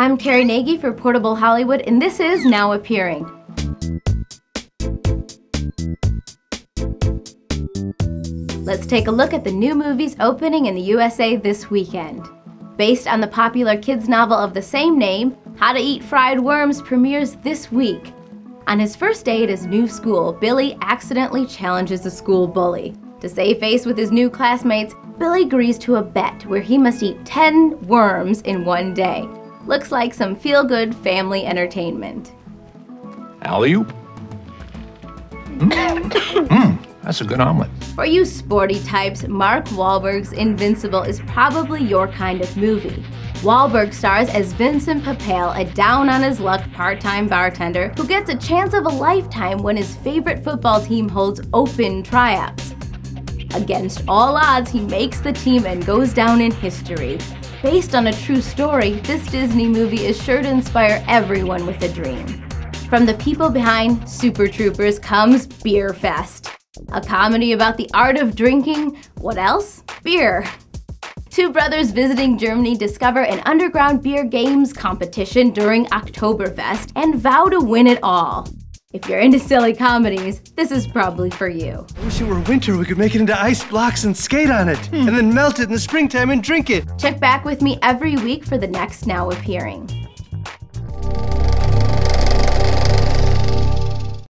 I'm Carrie Nagy for Portable Hollywood, and this is Now Appearing. Let's take a look at the new movies opening in the USA this weekend. Based on the popular kids novel of the same name, How to Eat Fried Worms premieres this week. On his first day at his new school, Billy accidentally challenges a school bully. To save face with his new classmates, Billy agrees to a bet where he must eat 10 worms in one day. Looks like some feel good family entertainment. Alley oop. Mmm, hmm, that's a good omelet. For you sporty types, Mark Wahlberg's Invincible is probably your kind of movie. Wahlberg stars as Vincent Papale, a down on his luck part time bartender who gets a chance of a lifetime when his favorite football team holds open tryouts. Against all odds, he makes the team and goes down in history. Based on a true story, this Disney movie is sure to inspire everyone with a dream. From the people behind Super Troopers comes Beerfest, a comedy about the art of drinking, what else? Beer. Two brothers visiting Germany discover an underground beer games competition during Oktoberfest and vow to win it all. If you're into silly comedies, this is probably for you. I wish it were winter. We could make it into ice blocks and skate on it, hmm. and then melt it in the springtime and drink it. Check back with me every week for the next Now Appearing.